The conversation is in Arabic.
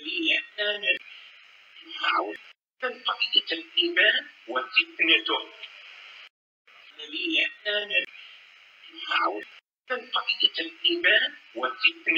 الإيمان حول قضية الإيمان وفتنته الذين آمنوا حول الإيمان وفتنته